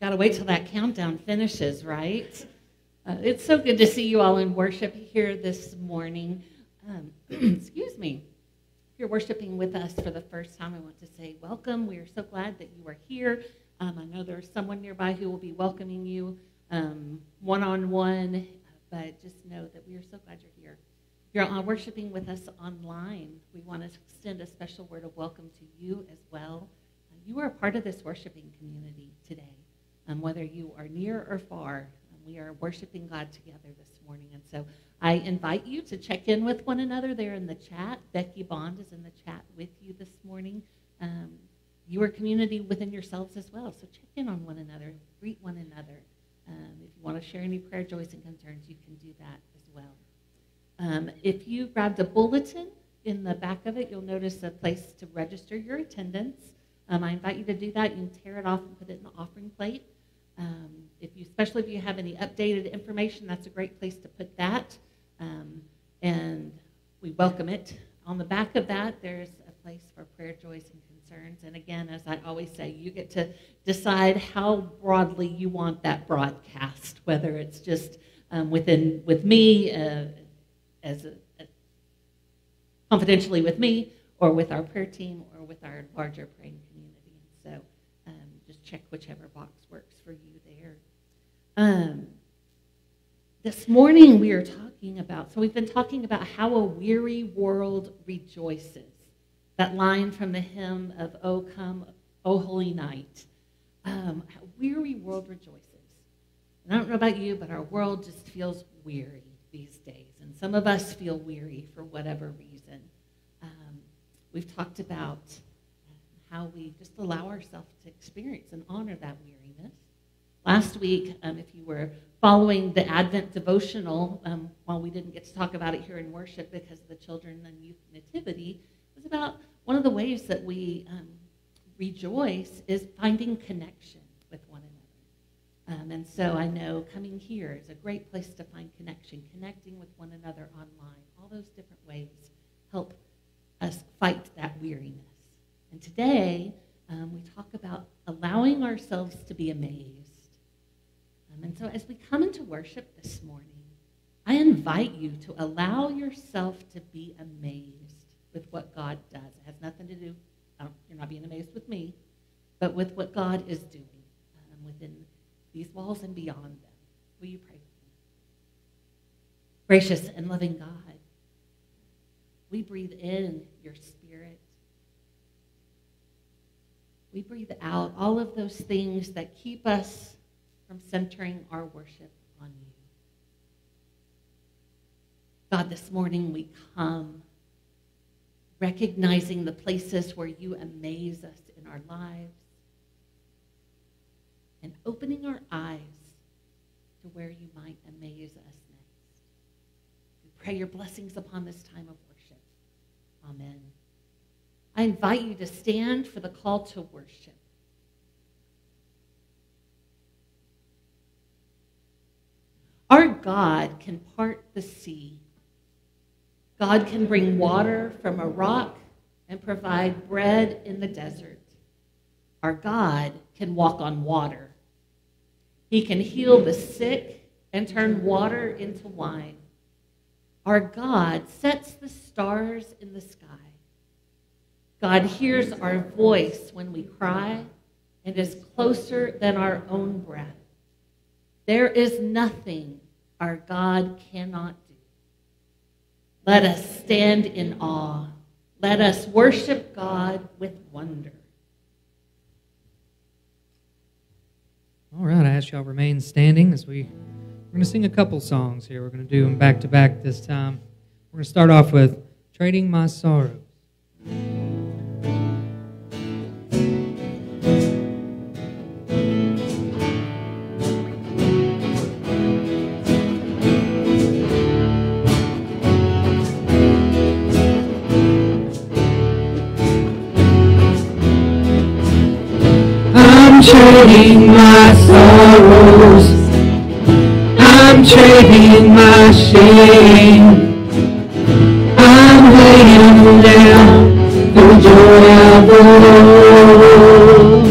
Got to wait till that countdown finishes, right? Uh, it's so good to see you all in worship here this morning. Um, excuse me. If you're worshiping with us for the first time, I want to say welcome. We are so glad that you are here. Um, I know there's someone nearby who will be welcoming you one on one, but just know that we are so glad you're here. If you're worshiping with us online, we want to extend a special word of welcome to you as well. Uh, you are a part of this worshiping community today um, whether you are near or far. Um, we are worshiping God together this morning. And so I invite you to check in with one another there in the chat. Becky Bond is in the chat with you this morning. Um, you are community within yourselves as well. So check in on one another, greet one another. Um, if you want to share any prayer, joys, and concerns, you can do that as well. Um, if you grabbed a bulletin in the back of it, you'll notice a place to register your attendance. Um, I invite you to do that. You can tear it off and put it in the offering plate. Um, if you, especially if you have any updated information, that's a great place to put that. Um, and we welcome it. On the back of that, there's a place for prayer, joys, and concerns. And again, as I always say, you get to decide how broadly you want that broadcast, whether it's just um, within with me uh, as a, a, confidentially with me, or with our prayer team, or with our larger praying community. So, um, just check whichever box works. Um, this morning we are talking about, so we've been talking about how a weary world rejoices. That line from the hymn of O Come, O Holy Night. Um, a weary world rejoices. And I don't know about you, but our world just feels weary these days. And some of us feel weary for whatever reason. Um, we've talked about how we just allow ourselves to experience and honor that weariness. Last week, um, if you were following the Advent devotional, um, while we didn't get to talk about it here in worship because of the children and youth nativity, it was about one of the ways that we um, rejoice is finding connection with one another. Um, and so I know coming here is a great place to find connection, connecting with one another online. All those different ways help us fight that weariness. And today, um, we talk about allowing ourselves to be amazed. So, as we come into worship this morning, I invite you to allow yourself to be amazed with what God does. It has nothing to do, um, you're not being amazed with me, but with what God is doing um, within these walls and beyond them. Will you pray with me? Gracious and loving God, we breathe in your spirit. We breathe out all of those things that keep us from centering our worship on you. God, this morning we come recognizing the places where you amaze us in our lives and opening our eyes to where you might amaze us next. We pray your blessings upon this time of worship. Amen. I invite you to stand for the call to worship. Our God can part the sea. God can bring water from a rock and provide bread in the desert. Our God can walk on water. He can heal the sick and turn water into wine. Our God sets the stars in the sky. God hears our voice when we cry and is closer than our own breath. There is nothing our God cannot do. Let us stand in awe. Let us worship God with wonder. All right, I ask y'all remain standing as we we're going to sing a couple songs here. We're going to do them back to back this time. We're going to start off with Trading My Sorrows. trading my sorrows. I'm trading my shame. I'm laying down the joy of the Lord.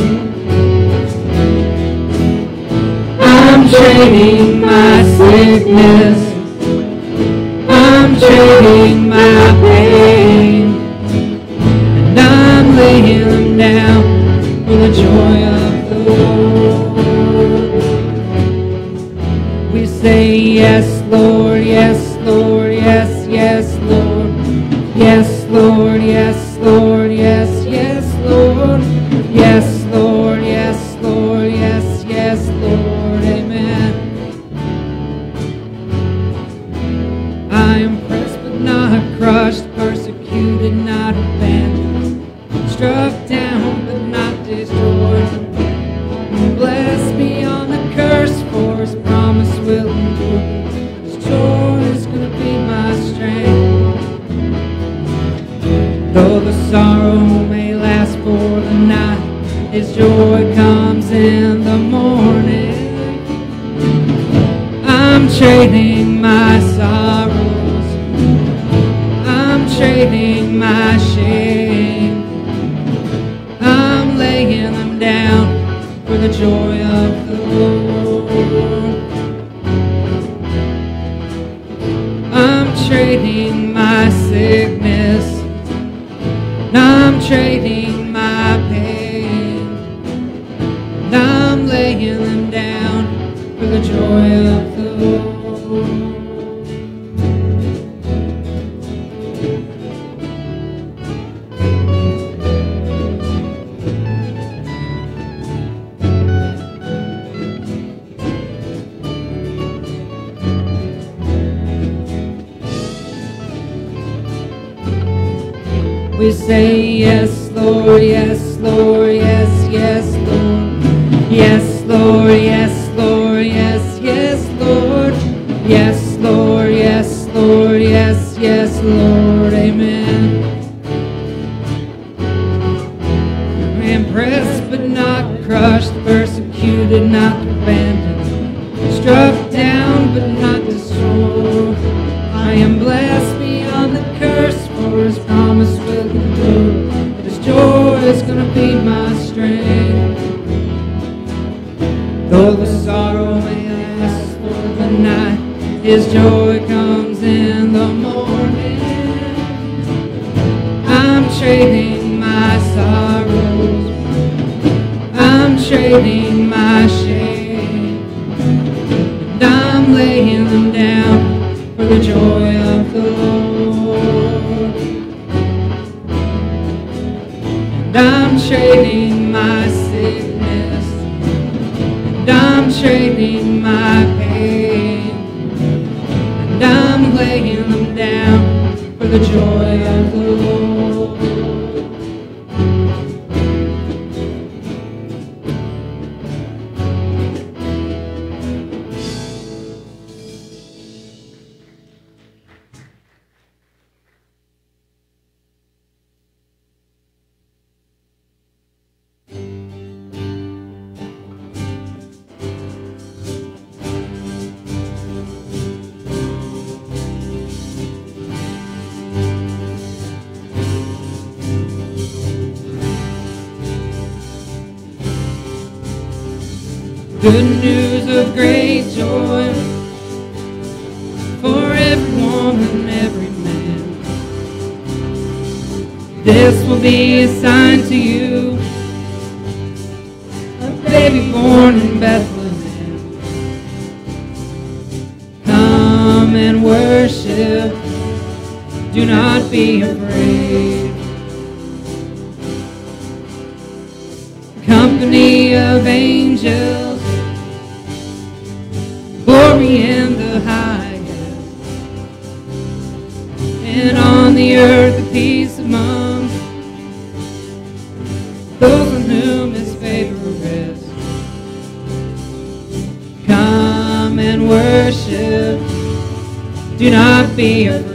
I'm trading my sickness. Good news of great joy for every woman, every man. This will be a sign to you, a baby born in Bethlehem. Come and worship, do not be afraid. Company of angels glory in the highest, and on the earth a peace among those on whom His favor rests. Come and worship. Do not be afraid.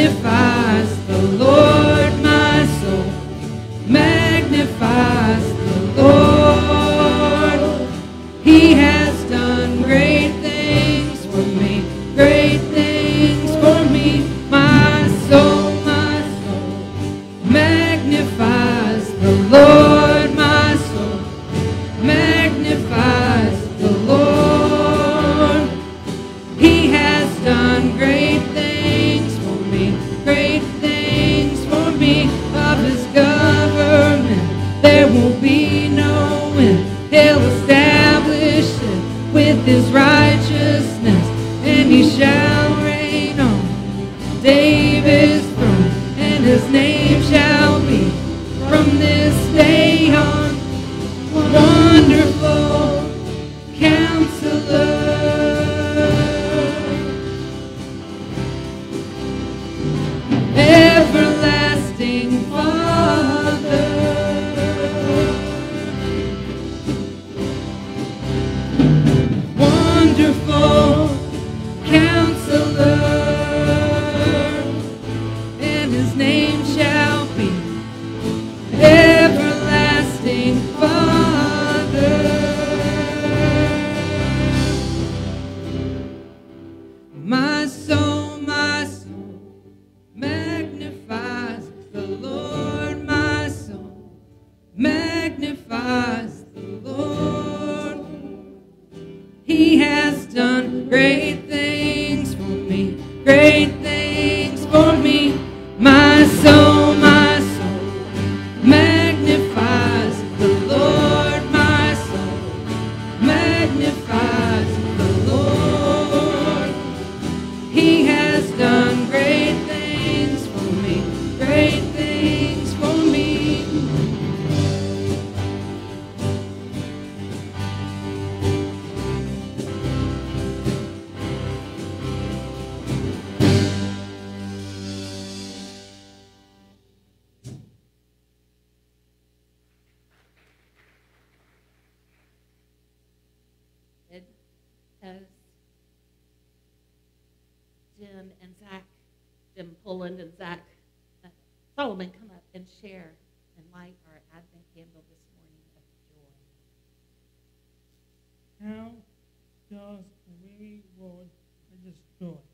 magnifies the Lord my soul. Magnifies Roland and Zach uh, Solomon come up and share and light our Advent candle this morning of joy. How does the weary world joy.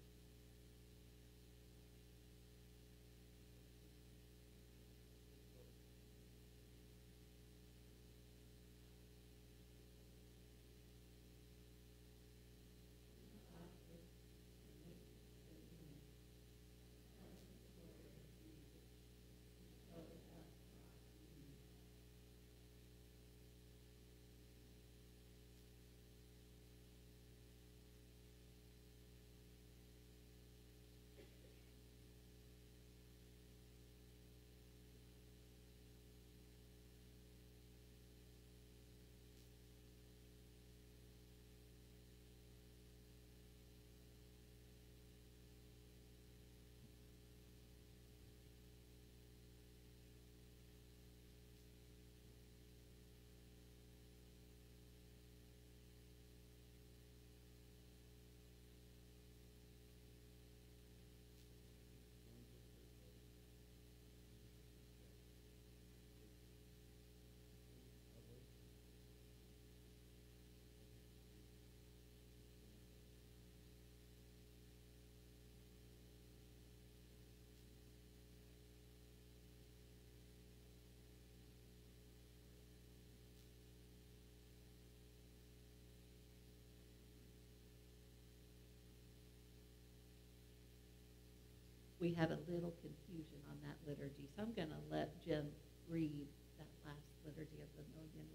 we had a little confusion on that liturgy. So I'm going to let Jim read that last liturgy of the Million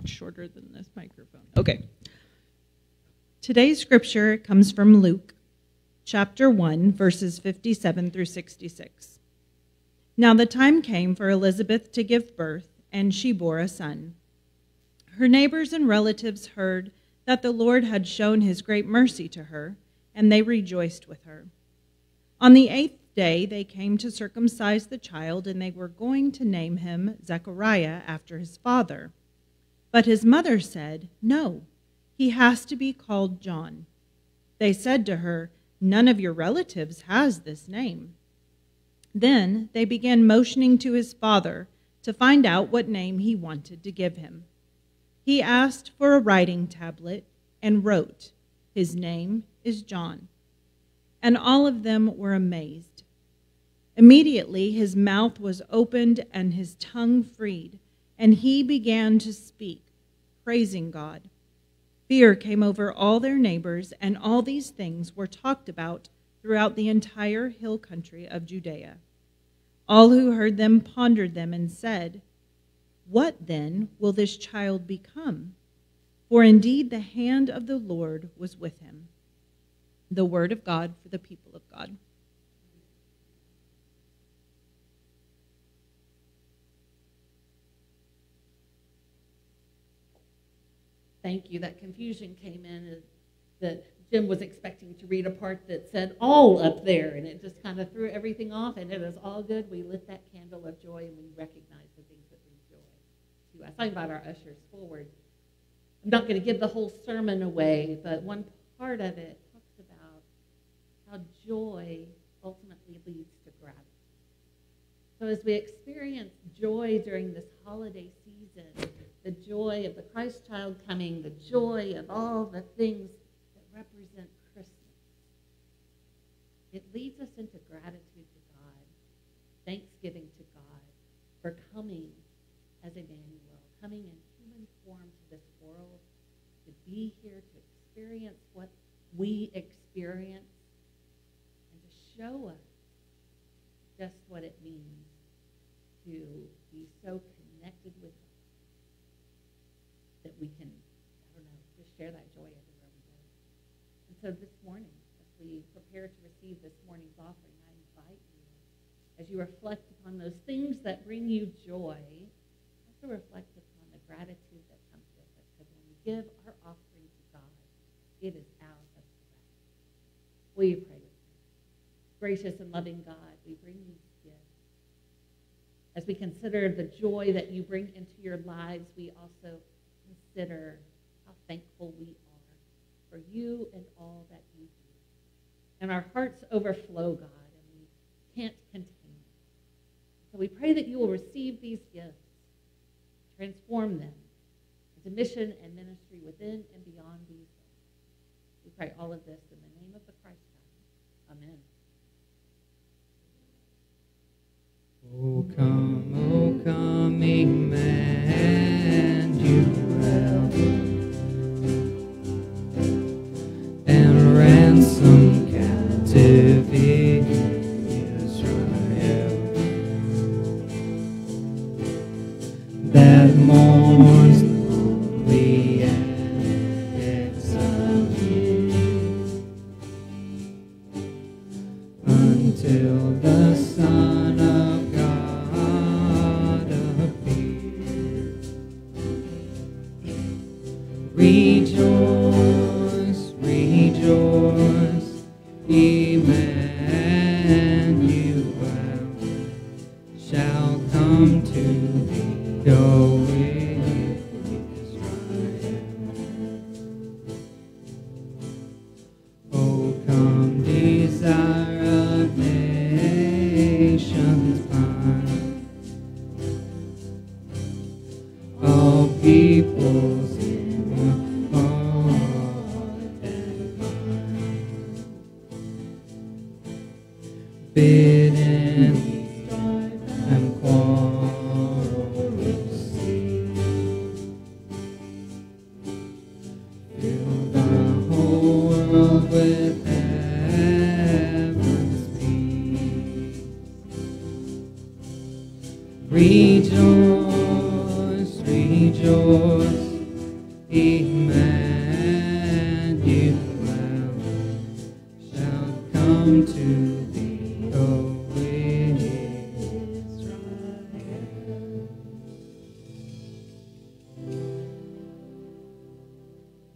much shorter than this microphone. Okay. Today's scripture comes from Luke chapter 1, verses 57 through 66. Now the time came for Elizabeth to give birth, and she bore a son. Her neighbors and relatives heard that the Lord had shown his great mercy to her, and they rejoiced with her. On the eighth day, they came to circumcise the child, and they were going to name him Zechariah after his father. But his mother said, No, he has to be called John. They said to her, None of your relatives has this name. Then they began motioning to his father to find out what name he wanted to give him. He asked for a writing tablet and wrote, His name is John. And all of them were amazed. Immediately his mouth was opened and his tongue freed, and he began to speak, praising God. Fear came over all their neighbors, and all these things were talked about throughout the entire hill country of Judea. All who heard them pondered them and said, What then will this child become? For indeed the hand of the Lord was with him. The word of God for the people of God. Thank you. That confusion came in that Jim was expecting to read a part that said all up there, and it just kind of threw everything off, and it was all good. We lit that candle of joy, and we recognized the things that bring joy to us. I invite our ushers forward. I'm not going to give the whole sermon away, but one part of it talks about how joy ultimately leads to gratitude. So as we experience joy during this holiday season, the joy of the Christ child coming, the joy of all the things that represent Christmas. It leads us into gratitude to God, thanksgiving to God for coming as Emmanuel, coming in human form to this world, to be here, to experience what we experience, and to show us just what it means to be so connected with that we can, I don't know, just share that joy everywhere we go. And so this morning, as we prepare to receive this morning's offering, I invite you, as you reflect upon those things that bring you joy, also reflect upon the gratitude that comes with it. Because when we give our offering to God, it is out of gratitude. Will you pray with me? Gracious and loving God, we bring gifts. As we consider the joy that you bring into your lives, we also consider thankful we are for you and all that you do. And our hearts overflow, God, and we can't contain it. So we pray that you will receive these gifts, transform them into mission and ministry within and beyond these days. We pray all of this in the name of the Christ God. Amen. Oh, come, oh, come, Emmanuel, ransom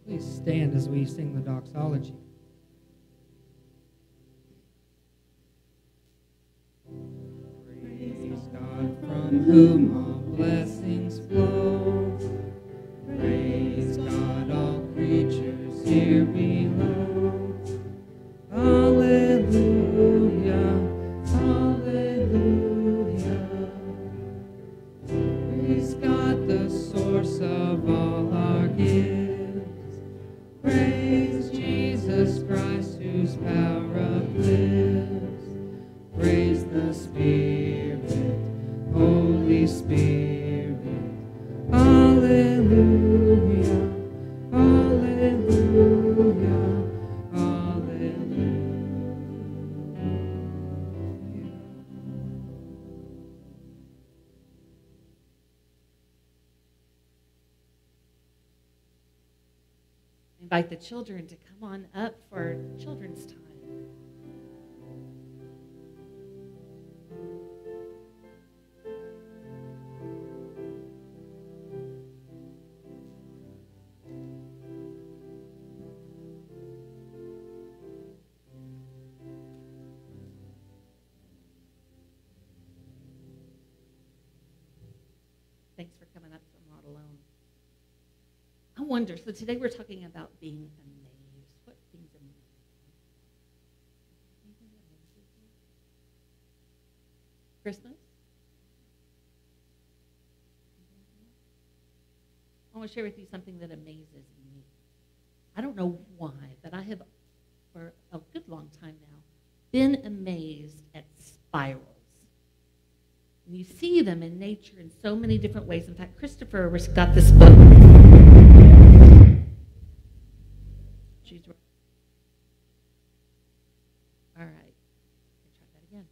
please stand as we sing the doxology. Invite the children to come on up for children's time. Wonder. So today we're talking about being amazed. What things amaze you? Anything that amazes you? Christmas? I want to share with you something that amazes me. I don't know why, but I have, for a good long time now, been amazed at spirals. And you see them in nature in so many different ways. In fact, Christopher got this book. She's right. All right. Try that again.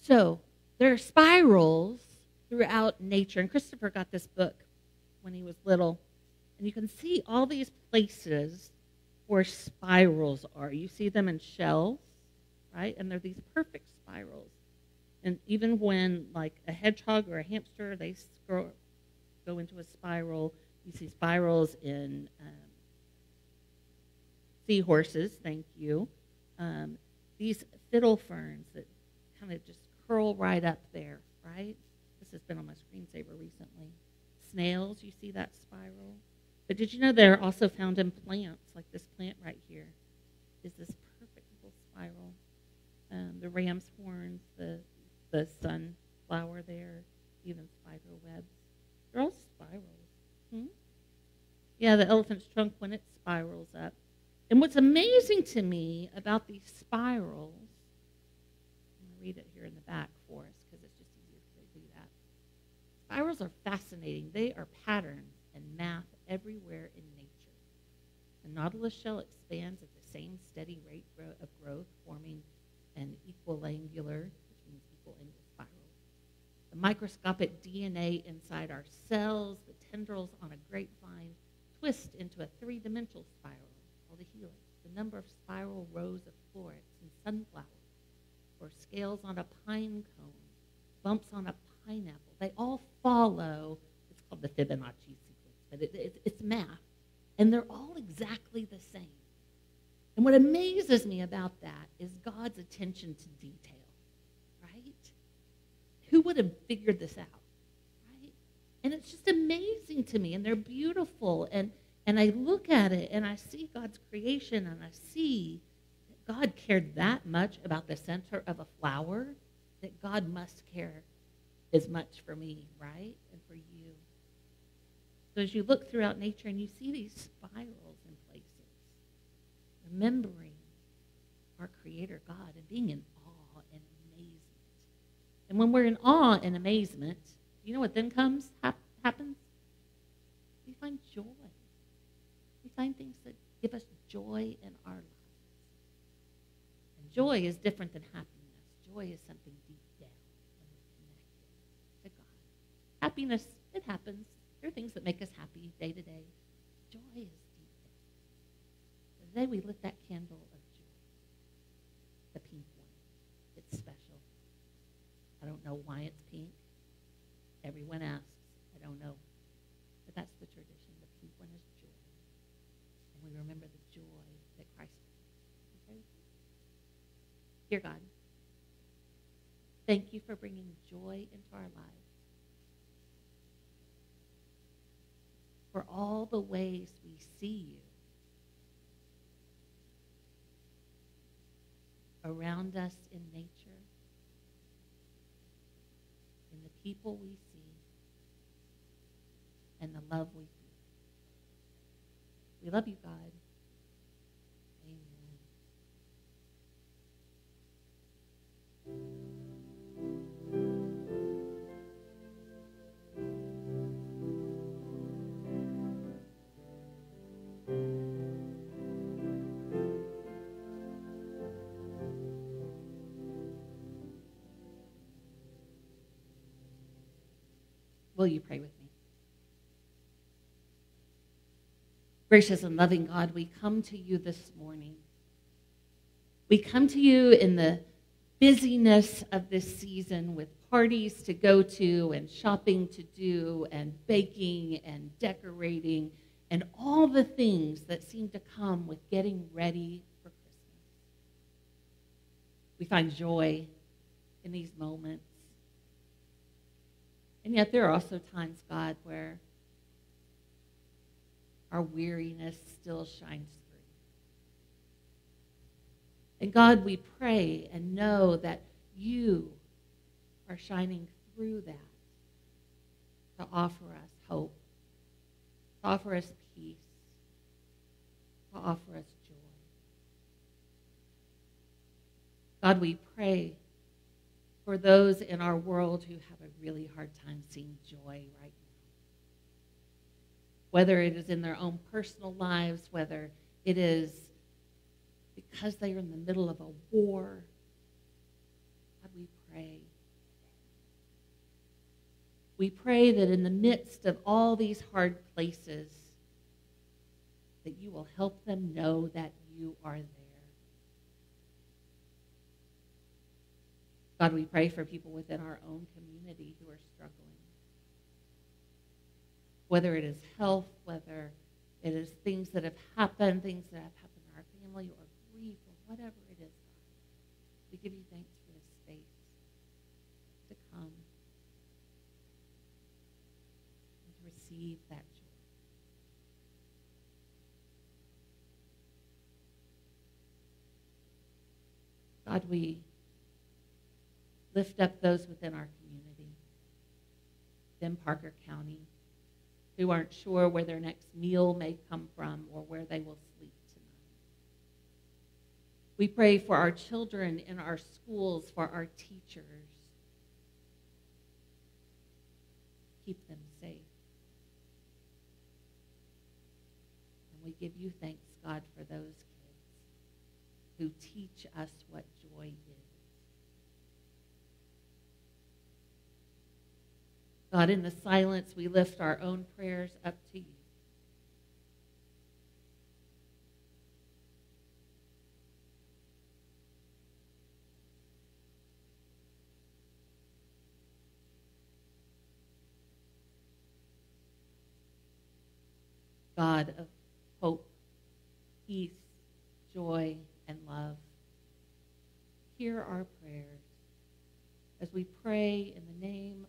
So there are spirals throughout nature, and Christopher got this book when he was little, and you can see all these places where spirals are. You see them in shells, right? And they're these perfect spirals. And even when, like, a hedgehog or a hamster, they scroll, go into a spiral, you see spirals in um, seahorses, thank you. Um, these fiddle ferns that kind of just curl right up there, right? This has been on my screensaver recently. Snails, you see that spiral? But did you know they're also found in plants, like this plant right here is this perfect little spiral. Um, the ram's horns, the, the sunflower there, even spider webs. They're all spirals. Hmm? Yeah, the elephant's trunk when it spirals up. And what's amazing to me about these spirals, I'm going to read it here in the back for us because it's just easier to do that. Spirals are fascinating. They are patterns and math everywhere in nature. The nautilus shell expands at the same steady rate of growth, forming an equiangular, which means equal angle spiral. The microscopic DNA inside our cells, the tendrils on a grapevine, twist into a three-dimensional spiral a helix. The number of spiral rows of florets in sunflowers, or scales on a pine cone, bumps on a pineapple. They all follow. It's called the Fibonacci sequence, but it, it, it's math, and they're all exactly the same. And what amazes me about that is God's attention to detail, right? Who would have figured this out, right? And it's just amazing to me, and they're beautiful. And, and I look at it and I see God's creation, and I see that God cared that much about the center of a flower that God must care as much for me, right? And for you. So as you look throughout nature and you see these spirals in places, remembering our Creator God and being in awe and amazement. And when we're in awe and amazement, you know what then comes, hap- happens? We find joy. Find things that give us joy in our lives. And joy is different than happiness. Joy is something deep down connected to God. Happiness, it happens. There are things that make us happy day to day. Joy is deep down. Today we lit that candle of joy, the pink one. It's special. I don't know why it's pink. Everyone asks. I don't know. But that's the tradition. The pink one is joy. Dear God, thank you for bringing joy into our lives. For all the ways we see you around us in nature, in the people we see, and the love we feel. We love you, God. Will you pray with me? Gracious and loving God, we come to you this morning. We come to you in the busyness of this season with parties to go to and shopping to do and baking and decorating and all the things that seem to come with getting ready for Christmas. We find joy in these moments. And yet, there are also times, God, where our weariness still shines through. And God, we pray and know that you are shining through that to offer us hope, to offer us peace, to offer us joy. God, we pray for those in our world who have a really hard time seeing joy right now. Whether it is in their own personal lives, whether it is because they are in the middle of a war. God, we pray. We pray that in the midst of all these hard places, that you will help them know that you are there. God, we pray for people within our own community who are struggling. Whether it is health, whether it is things that have happened, things that have happened in our family, or grief, or whatever it is, God. We give you thanks for this space to come and to receive that joy. God, we lift up those within our community, in Parker County, who aren't sure where their next meal may come from or where they will sleep tonight. We pray for our children in our schools, for our teachers. Keep them safe. And we give you thanks, God, for those kids who teach us what joy is. God, in the silence, we lift our own prayers up to you. God of hope, peace, joy, and love, hear our prayers as we pray in the name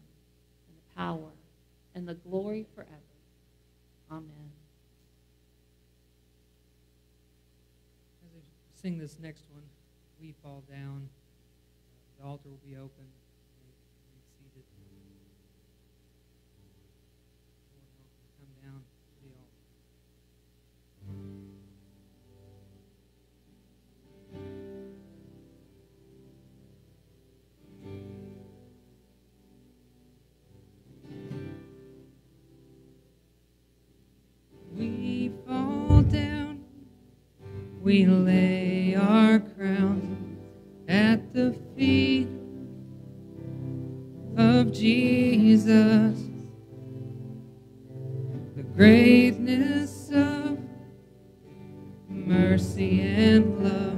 power, and the glory forever. Amen. As we sing this next one, we fall down. The altar will be open. we lay our crowns at the feet of Jesus. The greatness of mercy and love.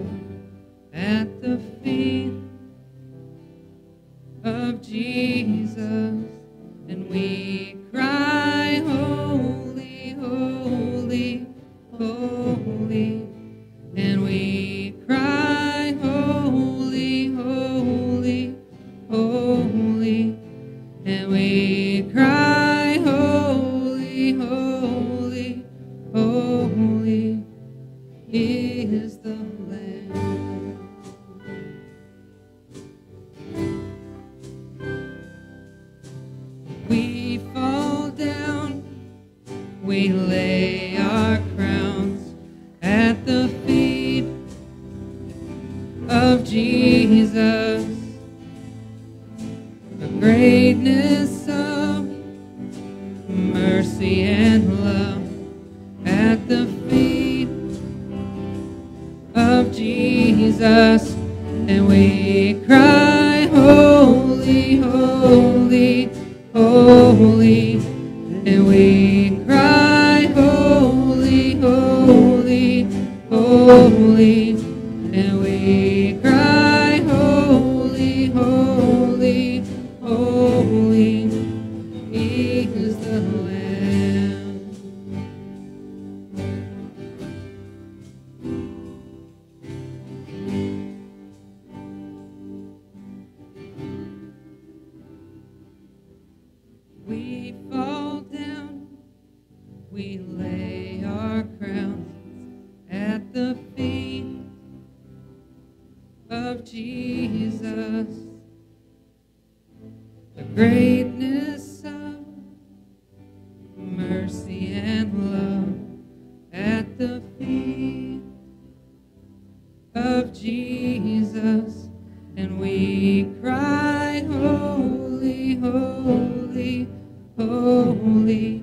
The feet of Jesus, and we cry, Holy, holy, holy,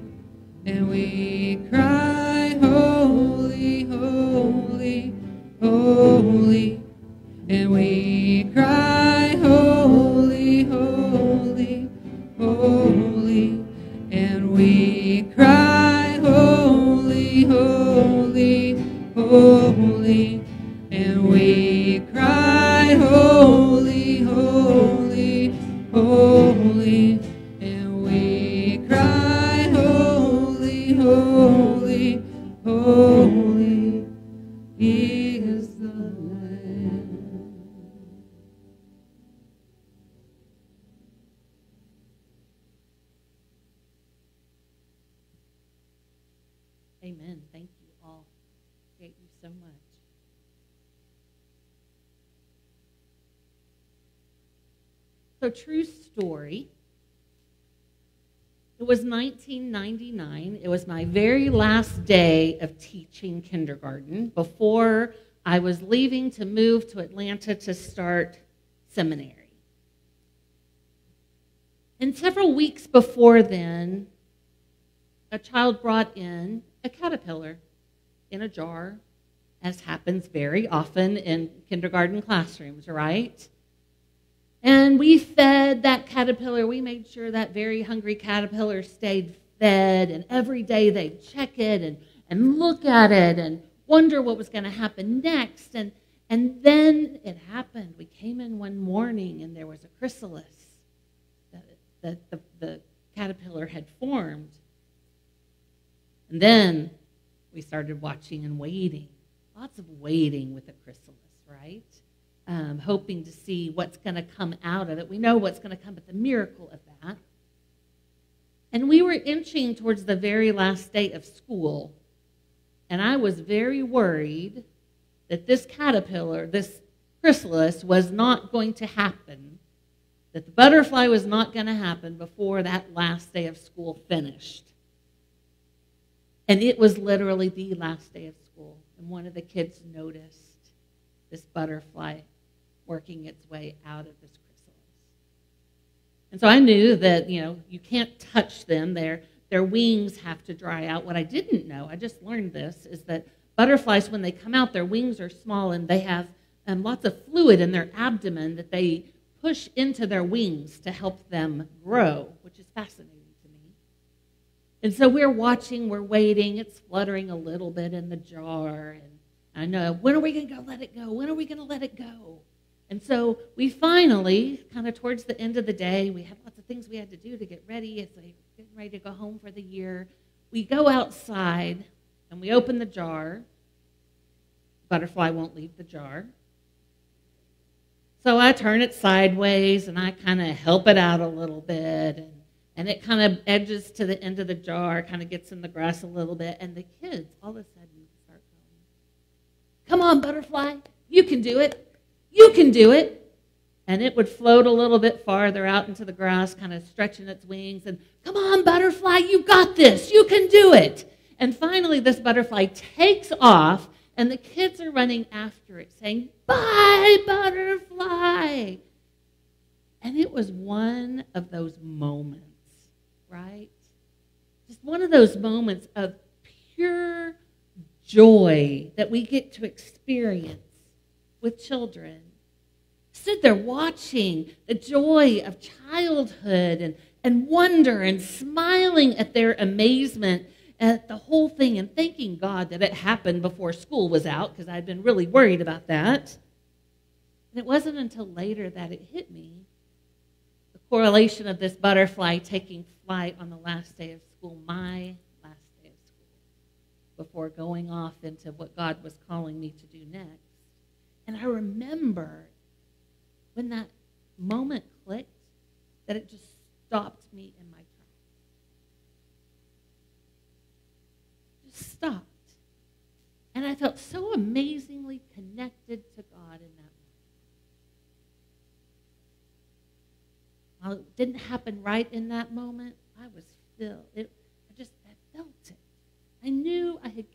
So, true story. It was 1999. It was my very last day of teaching kindergarten before I was leaving to move to Atlanta to start seminary. And several weeks before then, a child brought in a caterpillar in a jar, as happens very often in kindergarten classrooms, right? And we fed that caterpillar. We made sure that very hungry caterpillar stayed fed. And every day they'd check it and, and look at it and wonder what was going to happen next. And, and then it happened. We came in one morning and there was a chrysalis that, that the, the caterpillar had formed. And then we started watching and waiting. Lots of waiting with a chrysalis, right? Um, hoping to see what's going to come out of it. We know what's going to come, but the miracle of that. And we were inching towards the very last day of school. And I was very worried that this caterpillar, this chrysalis, was not going to happen, that the butterfly was not going to happen before that last day of school finished. And it was literally the last day of school. And one of the kids noticed this butterfly working its way out of this chrysalis. And so I knew that, you know, you can't touch them. Their, their wings have to dry out. What I didn't know, I just learned this, is that butterflies, when they come out, their wings are small and they have um, lots of fluid in their abdomen that they push into their wings to help them grow, which is fascinating to me. And so we're watching, we're waiting. It's fluttering a little bit in the jar. And I know, when are we going to go let it go? When are we going to let it go? And so we finally, kind of towards the end of the day, we had lots of things we had to do to get ready. It's like getting ready to go home for the year. We go outside and we open the jar. Butterfly won't leave the jar. So I turn it sideways and I kind of help it out a little bit. And, and it kind of edges to the end of the jar, kind of gets in the grass a little bit. And the kids all of a sudden start going, Come on, butterfly. You can do it. You can do it. And it would float a little bit farther out into the grass, kind of stretching its wings. And come on, butterfly, you got this. You can do it. And finally, this butterfly takes off, and the kids are running after it, saying, Bye, butterfly. And it was one of those moments, right? Just one of those moments of pure joy that we get to experience with children. Stood there watching the joy of childhood and, and wonder and smiling at their amazement at the whole thing and thanking God that it happened before school was out because I'd been really worried about that. And it wasn't until later that it hit me the correlation of this butterfly taking flight on the last day of school, my last day of school, before going off into what God was calling me to do next. And I remember when that moment clicked that it just stopped me in my tracks. Just stopped. And I felt so amazingly connected to God in that moment. While it didn't happen right in that moment, I was filled. It, I just I felt it. I knew I had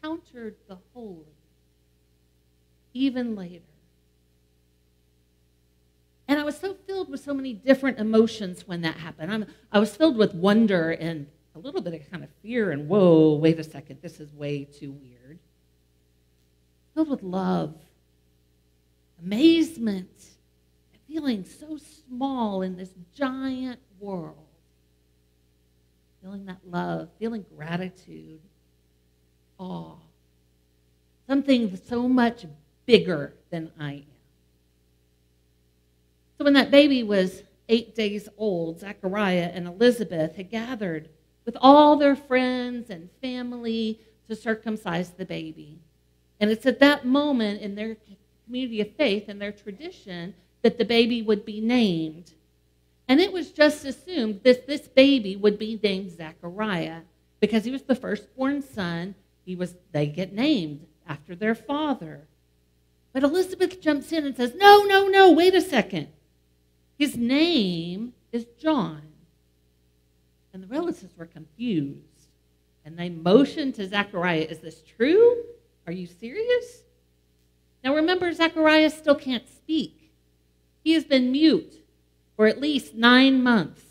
encountered the holy even later. And I was so filled with so many different emotions when that happened. I'm, I was filled with wonder and a little bit of kind of fear and, whoa, wait a second, this is way too weird. Filled with love, amazement, feeling so small in this giant world. Feeling that love, feeling gratitude, awe. Something so much bigger than I am. So when that baby was eight days old, Zechariah and Elizabeth had gathered with all their friends and family to circumcise the baby. And it's at that moment in their community of faith and their tradition that the baby would be named. And it was just assumed that this baby would be named Zechariah because he was the firstborn son. He was, they get named after their father. But Elizabeth jumps in and says, No, no, no, wait a second. His name is John. And the relatives were confused. And they motioned to Zechariah, Is this true? Are you serious? Now remember, Zechariah still can't speak. He has been mute for at least nine months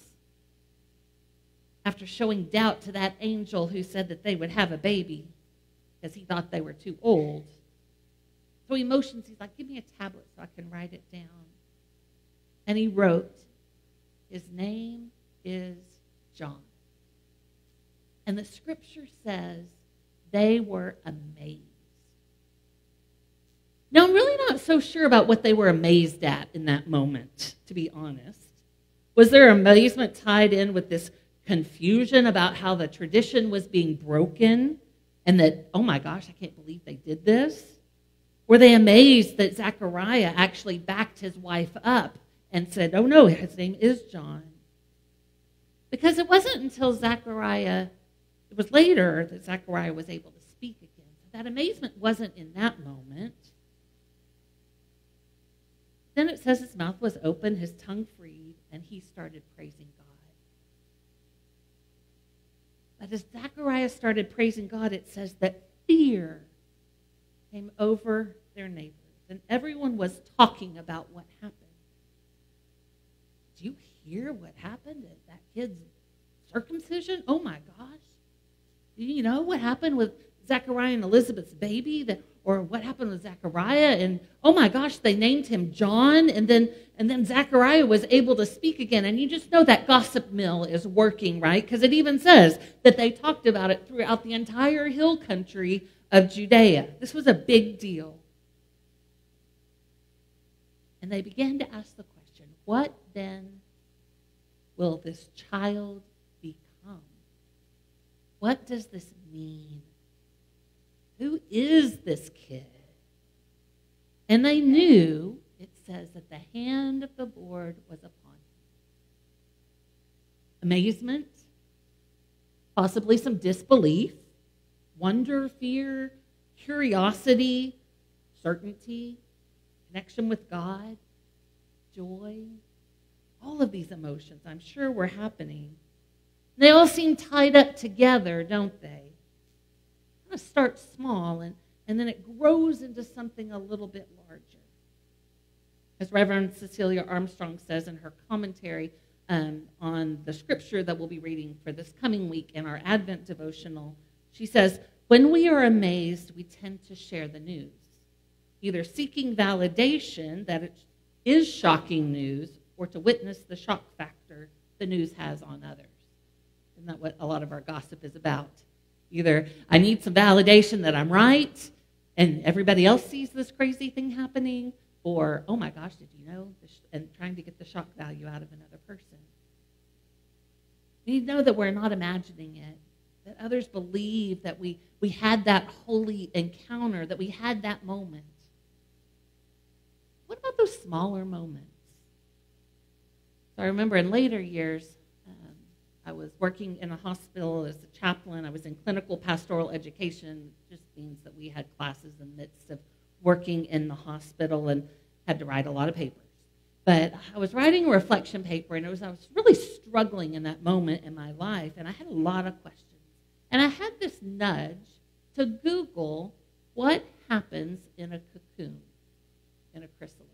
after showing doubt to that angel who said that they would have a baby because he thought they were too old. So he motions, he's like, give me a tablet so I can write it down. And he wrote, his name is John. And the scripture says they were amazed. Now, I'm really not so sure about what they were amazed at in that moment, to be honest. Was their amazement tied in with this confusion about how the tradition was being broken and that, oh my gosh, I can't believe they did this? Were they amazed that Zechariah actually backed his wife up and said, Oh no, his name is John? Because it wasn't until Zechariah, it was later that Zechariah was able to speak again. That amazement wasn't in that moment. Then it says his mouth was open, his tongue freed, and he started praising God. But as Zechariah started praising God, it says that fear came over their neighbors, and everyone was talking about what happened. Do you hear what happened at that kid's circumcision? Oh my gosh. Do you know what happened with Zechariah and Elizabeth's baby? That, or what happened with Zechariah and oh my gosh, they named him John and then and then Zechariah was able to speak again and you just know that gossip mill is working, right? Because it even says that they talked about it throughout the entire hill country of Judea. This was a big deal. And they began to ask the question, what then will this child become? What does this mean? Who is this kid? And they knew, it says, that the hand of the Lord was upon him. Amazement, possibly some disbelief, wonder, fear, curiosity, certainty, connection with God, joy. All of these emotions, I'm sure, were happening. They all seem tied up together, don't they? of starts small and, and then it grows into something a little bit larger. As Reverend Cecilia Armstrong says in her commentary um, on the scripture that we'll be reading for this coming week in our Advent devotional, she says, When we are amazed, we tend to share the news, either seeking validation that it is shocking news or to witness the shock factor the news has on others. Isn't that what a lot of our gossip is about? Either I need some validation that I'm right and everybody else sees this crazy thing happening, or, oh my gosh, did you know? And trying to get the shock value out of another person. We know that we're not imagining it, that others believe that we, we had that holy encounter, that we had that moment. What about those smaller moments? So I remember in later years, um, I was working in a hospital as a chaplain. I was in clinical pastoral education, just means that we had classes in the midst of working in the hospital and had to write a lot of papers. But I was writing a reflection paper, and it was I was really struggling in that moment in my life, and I had a lot of questions. And I had this nudge to Google what happens in a cocoon, in a chrysalis.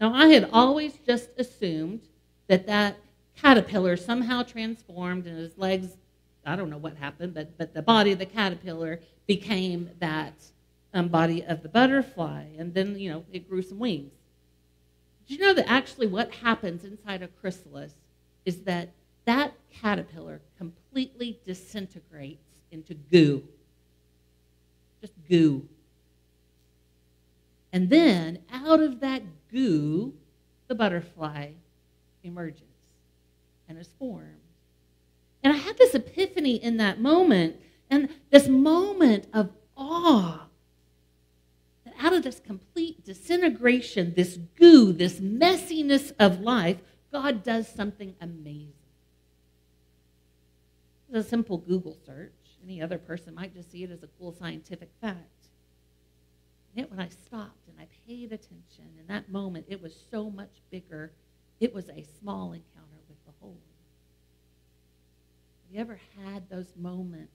Now, I had always just assumed that that caterpillar somehow transformed and his legs, I don't know what happened, but, but the body of the caterpillar became that um, body of the butterfly. And then, you know, it grew some wings. Did you know that actually what happens inside a chrysalis is that that caterpillar completely disintegrates into goo? Just goo. And then out of that goo, the butterfly emerges and is formed. And I had this epiphany in that moment, and this moment of awe that out of this complete disintegration, this goo, this messiness of life, God does something amazing. It's a simple Google search. Any other person might just see it as a cool scientific fact. And when I stopped and I paid attention, in that moment, it was so much bigger. It was a small encounter with the holy. Have you ever had those moments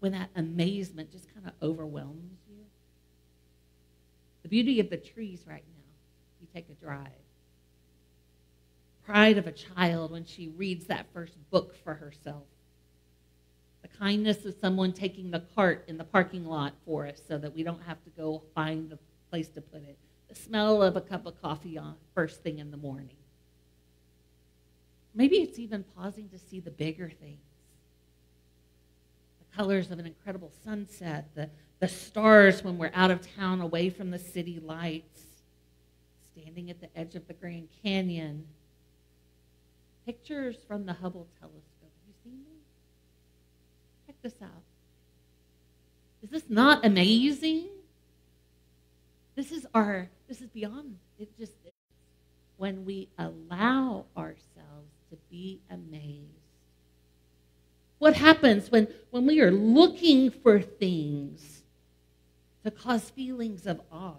when that amazement just kind of overwhelms you? The beauty of the trees right now, you take a drive. Pride of a child when she reads that first book for herself. The kindness of someone taking the cart in the parking lot for us so that we don't have to go find the place to put it. The smell of a cup of coffee on first thing in the morning. Maybe it's even pausing to see the bigger things. The colors of an incredible sunset, the, the stars when we're out of town away from the city lights, standing at the edge of the Grand Canyon. Pictures from the Hubble telescope. Have you seen them? Check this. Is this not amazing? This is our, this is beyond, it just, when we allow ourselves to be amazed. What happens when, when we are looking for things to cause feelings of awe?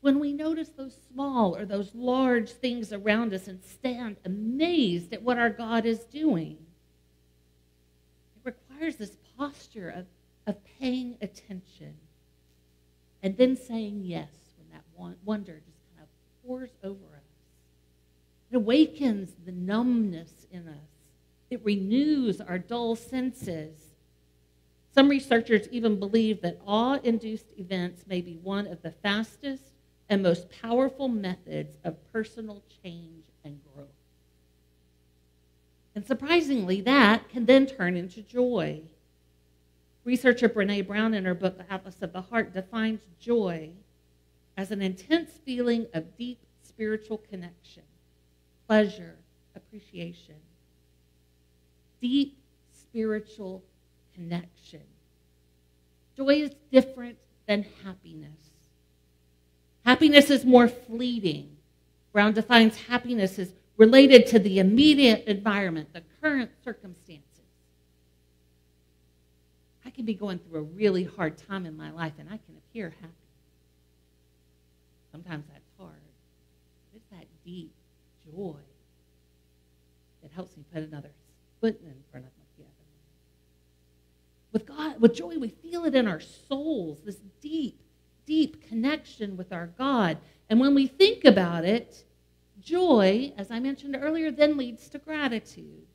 When we notice those small or those large things around us and stand amazed at what our God is doing. Requires this posture of, of paying attention and then saying yes when that wonder just kind of pours over us. It awakens the numbness in us. It renews our dull senses. Some researchers even believe that awe induced events may be one of the fastest and most powerful methods of personal change. And surprisingly, that can then turn into joy. Researcher Brene Brown, in her book, The Atlas of the Heart, defines joy as an intense feeling of deep spiritual connection, pleasure, appreciation. Deep spiritual connection. Joy is different than happiness. Happiness is more fleeting. Brown defines happiness as related to the immediate environment, the current circumstances. I can be going through a really hard time in my life and I can appear happy. Sometimes that's hard. It's that deep joy that helps me put another foot in front of the other. With God, with joy, we feel it in our souls, this deep, deep connection with our God. And when we think about it, joy, as I mentioned earlier, then leads to gratitude.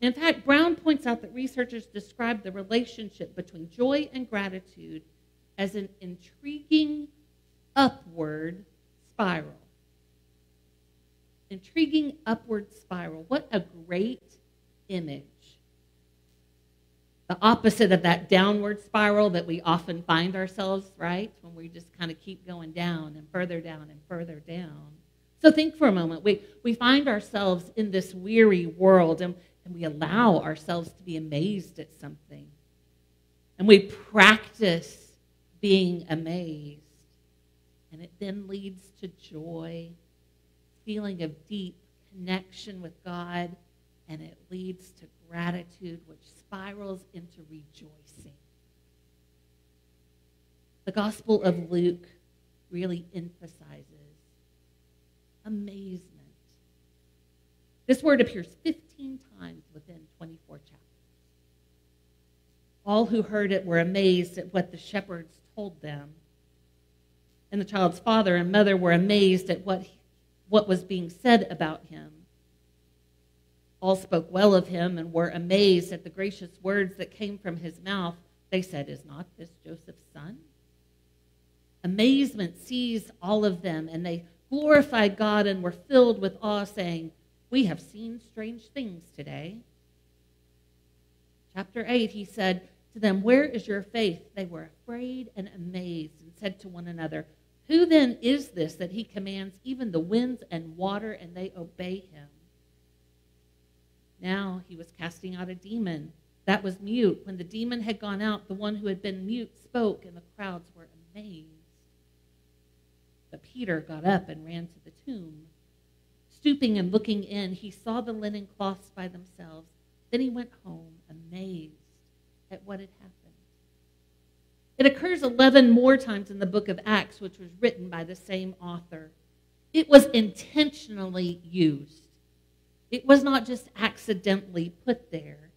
In fact, Brown points out that researchers describe the relationship between joy and gratitude as an intriguing upward spiral. Intriguing upward spiral. What a great image. The opposite of that downward spiral that we often find ourselves, right? When we just kind of keep going down and further down and further down. So think for a moment. We, we find ourselves in this weary world and, and we allow ourselves to be amazed at something. And we practice being amazed. And it then leads to joy, feeling of deep connection with God, and it leads to gratitude, which spirals into rejoicing. The Gospel of Luke really emphasizes amazement. This word appears 15 times within 24 chapters. All who heard it were amazed at what the shepherds told them. And the child's father and mother were amazed at what, what was being said about him. All spoke well of him and were amazed at the gracious words that came from his mouth. They said, Is not this Joseph's son? Amazement seized all of them, and they glorified God and were filled with awe, saying, We have seen strange things today. Chapter 8, he said to them, Where is your faith? They were afraid and amazed and said to one another, Who then is this that he commands even the winds and water, and they obey him? Now he was casting out a demon that was mute. When the demon had gone out, the one who had been mute spoke, and the crowds were amazed. But Peter got up and ran to the tomb. Stooping and looking in, he saw the linen cloths by themselves. Then he went home, amazed at what had happened. It occurs 11 more times in the book of Acts, which was written by the same author. It was intentionally used, it was not just accidentally put there.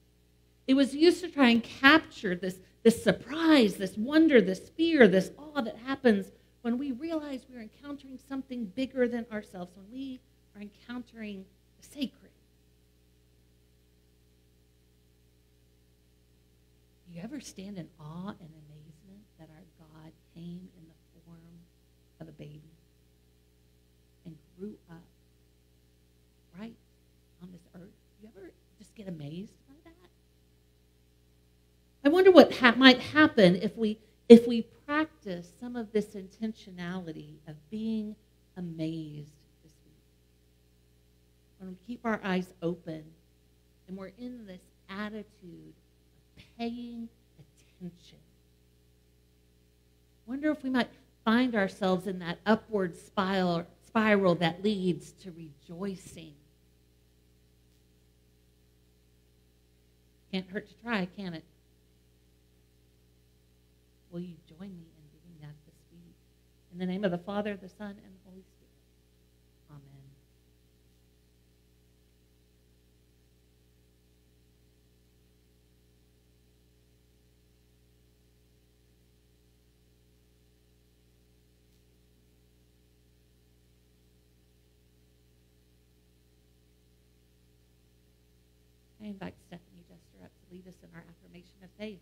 It was used to try and capture this, this surprise, this wonder, this fear, this awe that happens when we realize we're encountering something bigger than ourselves, when we are encountering the sacred. Do you ever stand in awe and amazement that our God came in the form of a baby and grew up right on this earth? Do you ever just get amazed by that? I wonder what ha- might happen if we if we practice some of this intentionality of being amazed this week, when we keep our eyes open and we're in this attitude of paying attention, wonder if we might find ourselves in that upward spiral, spiral that leads to rejoicing. Can't hurt to try, can it? Will you join me in doing that this week? In the name of the Father, the Son, and the Holy Spirit. Amen. I invite Stephanie Jester up to lead us in our affirmation of faith.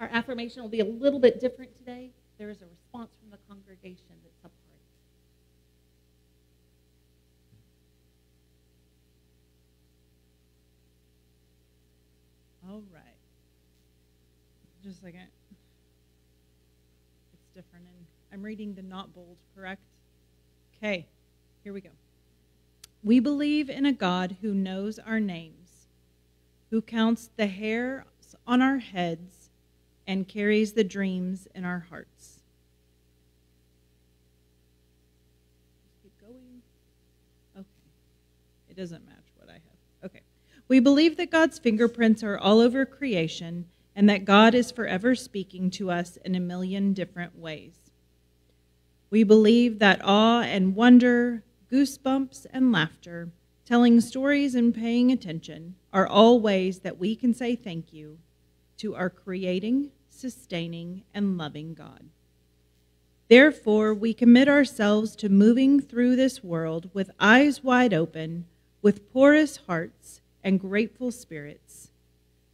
Our affirmation will be a little bit different today. There is a response from the congregation that's a part. All right. Just a second. It's different. And I'm reading the not bold, correct? Okay, here we go. We believe in a God who knows our names, who counts the hairs on our heads, and carries the dreams in our hearts. Keep going. Okay. It doesn't match what I have. Okay. We believe that God's fingerprints are all over creation and that God is forever speaking to us in a million different ways. We believe that awe and wonder, goosebumps and laughter, telling stories and paying attention are all ways that we can say thank you to our creating, sustaining, and loving God. Therefore, we commit ourselves to moving through this world with eyes wide open, with porous hearts and grateful spirits.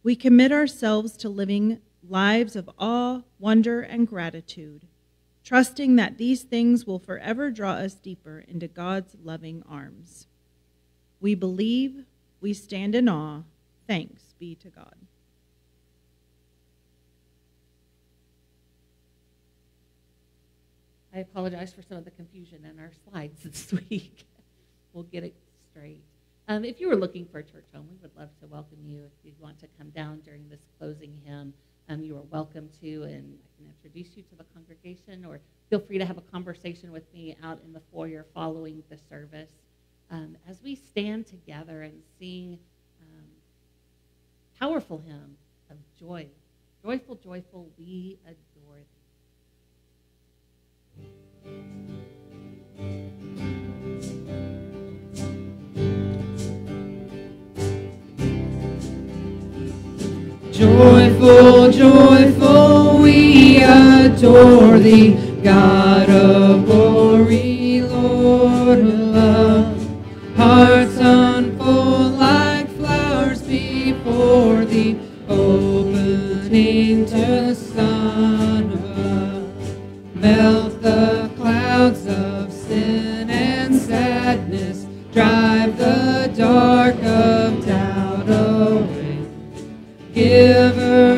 We commit ourselves to living lives of awe, wonder, and gratitude, trusting that these things will forever draw us deeper into God's loving arms. We believe, we stand in awe. Thanks be to God. I apologize for some of the confusion in our slides this week. we'll get it straight. Um, if you were looking for a church home, we would love to welcome you. If you want to come down during this closing hymn, um, you are welcome to, and I can introduce you to the congregation, or feel free to have a conversation with me out in the foyer following the service. Um, as we stand together and sing um, powerful hymn of joy, joyful, joyful, we adore thee. Joyful, joyful, we adore thee, God of glory, Lord of love. Hearts unfold like flowers before thee, opening to the sun above. Melt the drive the dark of doubt away. Giver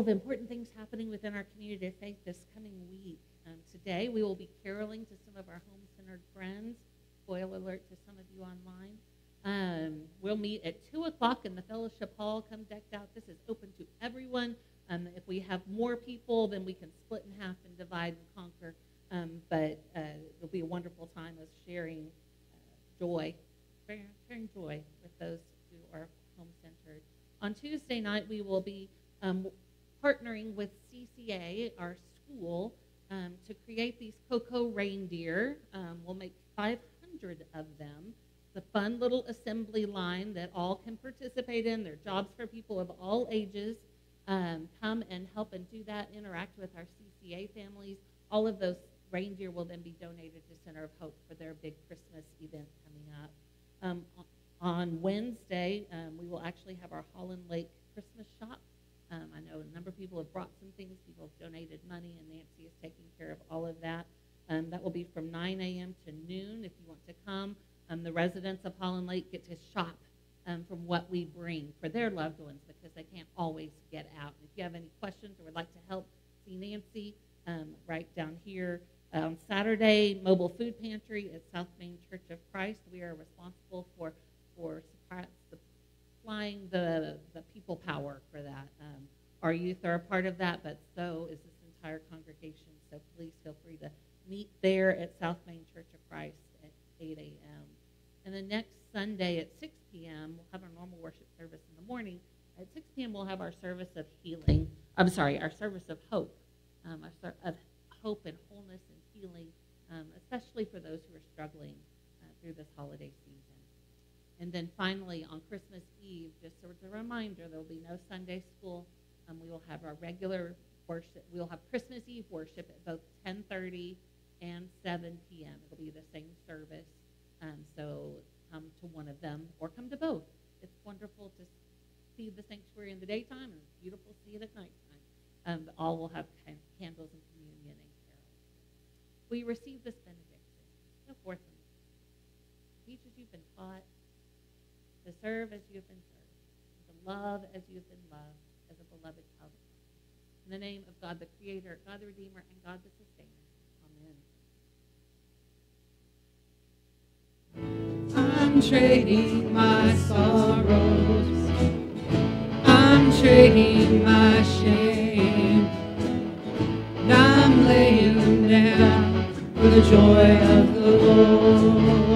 of important things happening within our community of faith this coming week. Um, today, we will be caroling to some of our home centered friends. Spoiler alert to some of you online. Um, we'll meet at 2 o'clock in the fellowship hall. Come decked out. This is open to everyone. Um, if we have more people, then we can split in half and divide and conquer. Um, but uh, it'll be a wonderful time of sharing uh, joy, sharing joy with those who are home centered. On Tuesday night, we will be um, partnering with CCA, our school, um, to create these cocoa reindeer. Um, we'll make 500 of them. It's a fun little assembly line that all can participate in. They're jobs for people of all ages. Um, come and help and do that, interact with our CCA families. All of those reindeer will then be donated to Center of Hope for their big Christmas event coming up. Um, on Wednesday, um, we will actually have our Holland Lake Christmas shop. Um, I know a number of people have brought some things. People have donated money, and Nancy is taking care of all of that. Um, that will be from 9 a.m. to noon if you want to come. Um, the residents of Holland Lake get to shop um, from what we bring for their loved ones because they can't always get out. If you have any questions or would like to help, see Nancy um, right down here. On Saturday, mobile food pantry at South Main Church of Christ. We are responsible for for supplying the the people power for that. Um, our youth are a part of that, but so is this entire congregation. So please feel free to meet there at South Main Church of Christ at 8 a.m. And then next Sunday at 6 p.m., we'll have our normal worship service in the morning. At 6 p.m., we'll have our service of healing. I'm sorry, our service of hope, um, our of hope and wholeness and healing, um, especially for those who are struggling uh, through this holiday season. And then finally, on Christmas Eve, just as a reminder, there will be no Sunday school. Um, we will have our regular worship. We'll have Christmas Eve worship at both 10:30 and 7 p.m. It'll be the same service. Um, so come to one of them or come to both. It's wonderful to see the sanctuary in the daytime and it's beautiful to see it at nighttime. Um, all will have candles and communion and carols. We receive this benediction? Go forth and teach as you've been taught, to serve as you have been served, to love as you have been loved, as a beloved child. In the name of God the Creator, God the Redeemer, and God the Sustainer. Amen. I'm trading my sorrows. I'm trading my shame. And I'm laying them down for the joy of the Lord.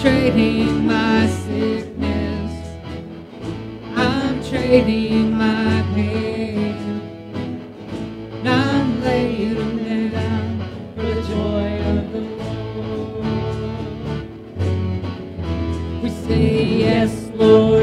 trading my sickness. I'm trading my pain. I'm laying it down for the joy of the Lord. We say yes, Lord.